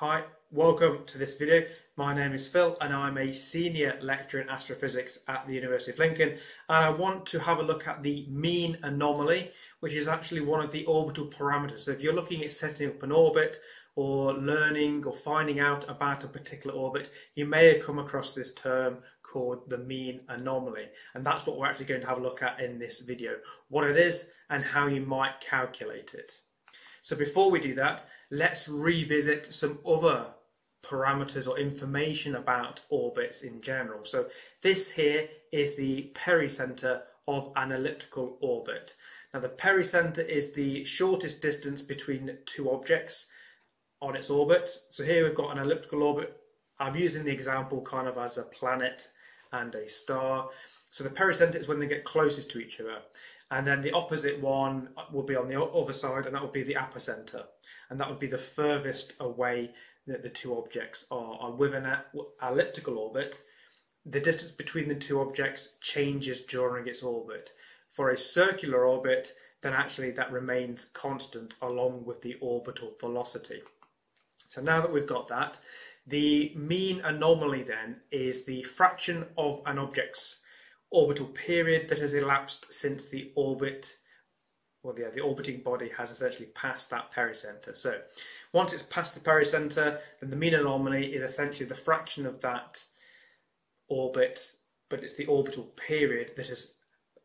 Hi, welcome to this video. My name is Phil and I'm a senior lecturer in astrophysics at the University of Lincoln and I want to have a look at the mean anomaly which is actually one of the orbital parameters. So if you're looking at setting up an orbit or learning or finding out about a particular orbit you may have come across this term called the mean anomaly and that's what we're actually going to have a look at in this video. What it is and how you might calculate it. So before we do that let's revisit some other parameters or information about orbits in general. So this here is the pericenter of an elliptical orbit. Now the pericenter is the shortest distance between two objects on its orbit. So here we've got an elliptical orbit. I'm using the example kind of as a planet and a star. So the pericenter is when they get closest to each other. And then the opposite one will be on the other side, and that would be the apocenter. And that would be the furthest away that the two objects are. And with an elliptical orbit, the distance between the two objects changes during its orbit. For a circular orbit, then actually that remains constant along with the orbital velocity. So now that we've got that, the mean anomaly then is the fraction of an object's orbital period that has elapsed since the orbit well, yeah, the orbiting body has essentially passed that pericenter. So once it's past the pericenter, then the mean anomaly is essentially the fraction of that orbit, but it's the orbital period that has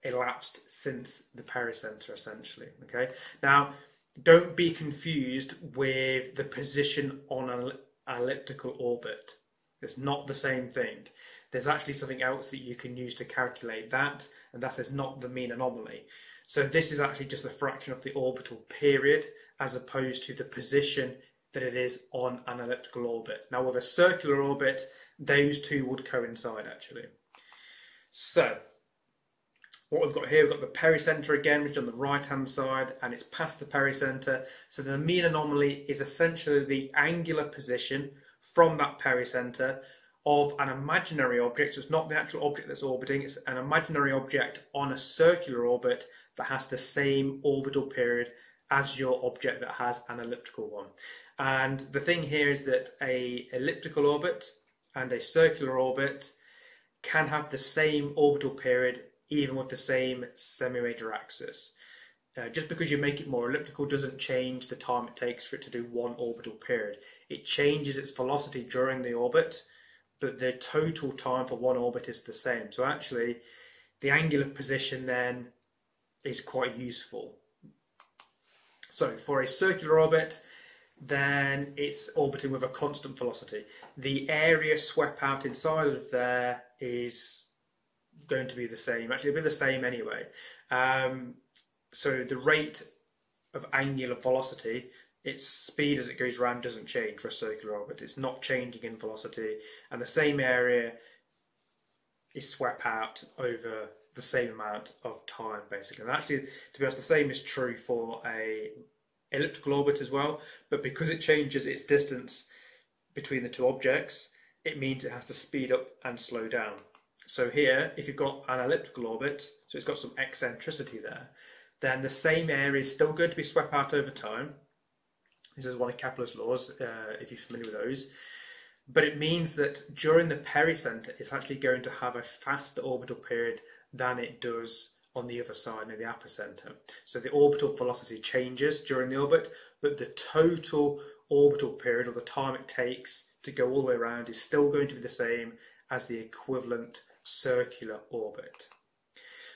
elapsed since the pericenter, essentially. Okay. Now, don't be confused with the position on an elliptical orbit. It's not the same thing. There's actually something else that you can use to calculate that, and that is not the mean anomaly. So this is actually just a fraction of the orbital period as opposed to the position that it is on an elliptical orbit. Now with a circular orbit, those two would coincide actually. So what we've got here, we've got the pericenter again, which is on the right hand side, and it's past the pericenter. So the mean anomaly is essentially the angular position from that pericenter of an imaginary object. So it's not the actual object that's orbiting, it's an imaginary object on a circular orbit that has the same orbital period as your object that has an elliptical one. And the thing here is that a elliptical orbit and a circular orbit can have the same orbital period even with the same semi-major axis. Uh, just because you make it more elliptical doesn't change the time it takes for it to do one orbital period. It changes its velocity during the orbit, but the total time for one orbit is the same. So actually, the angular position then is quite useful. So for a circular orbit, then it's orbiting with a constant velocity. The area swept out inside of there is going to be the same. Actually, it'll be the same anyway. Um, so the rate of angular velocity, its speed as it goes around doesn't change for a circular orbit. It's not changing in velocity, and the same area is swept out over the same amount of time basically. And actually, to be honest, the same is true for a elliptical orbit as well. But because it changes its distance between the two objects, it means it has to speed up and slow down. So here, if you've got an elliptical orbit, so it's got some eccentricity there, then the same area is still going to be swept out over time. This is one of Kepler's laws, uh, if you're familiar with those but it means that during the pericenter, it's actually going to have a faster orbital period than it does on the other side near the apocenter. So the orbital velocity changes during the orbit, but the total orbital period or the time it takes to go all the way around is still going to be the same as the equivalent circular orbit.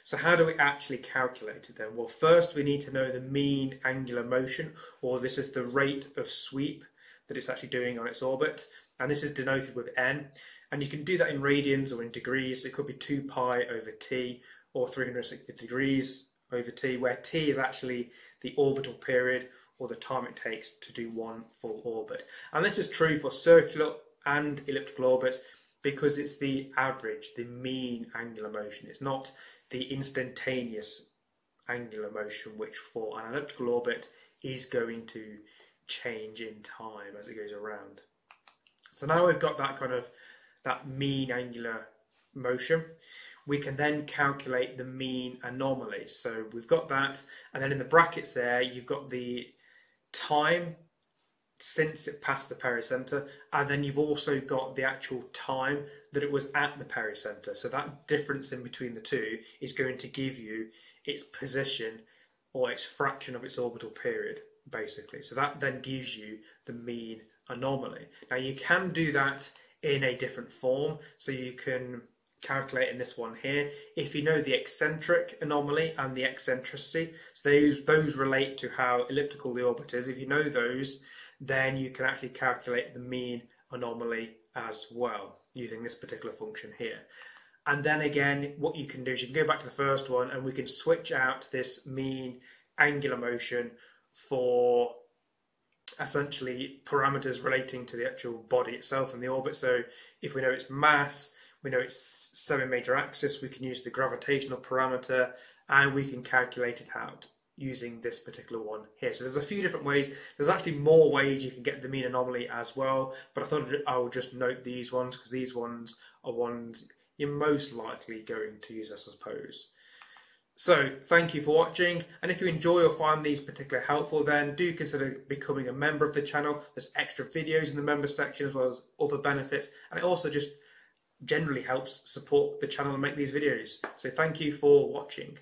So how do we actually calculate it then? Well, first we need to know the mean angular motion, or this is the rate of sweep that it's actually doing on its orbit and this is denoted with n. And you can do that in radians or in degrees. It could be 2 pi over t or 360 degrees over t, where t is actually the orbital period or the time it takes to do one full orbit. And this is true for circular and elliptical orbits because it's the average, the mean angular motion. It's not the instantaneous angular motion, which for an elliptical orbit is going to change in time as it goes around. So now we've got that kind of that mean angular motion. We can then calculate the mean anomaly. So we've got that, and then in the brackets there, you've got the time since it passed the pericenter, and then you've also got the actual time that it was at the pericenter. So that difference in between the two is going to give you its position or its fraction of its orbital period, basically. So that then gives you the mean anomaly. Now you can do that in a different form, so you can calculate in this one here. If you know the eccentric anomaly and the eccentricity, so those, those relate to how elliptical the orbit is. If you know those, then you can actually calculate the mean anomaly as well using this particular function here. And then again, what you can do is you can go back to the first one and we can switch out this mean angular motion for essentially parameters relating to the actual body itself and the orbit. So if we know its mass, we know its semi-major axis, we can use the gravitational parameter and we can calculate it out using this particular one here. So there's a few different ways. There's actually more ways you can get the mean anomaly as well, but I thought I would just note these ones because these ones are ones you're most likely going to use, I suppose. So thank you for watching and if you enjoy or find these particularly helpful then do consider becoming a member of the channel. There's extra videos in the member section as well as other benefits and it also just generally helps support the channel and make these videos. So thank you for watching.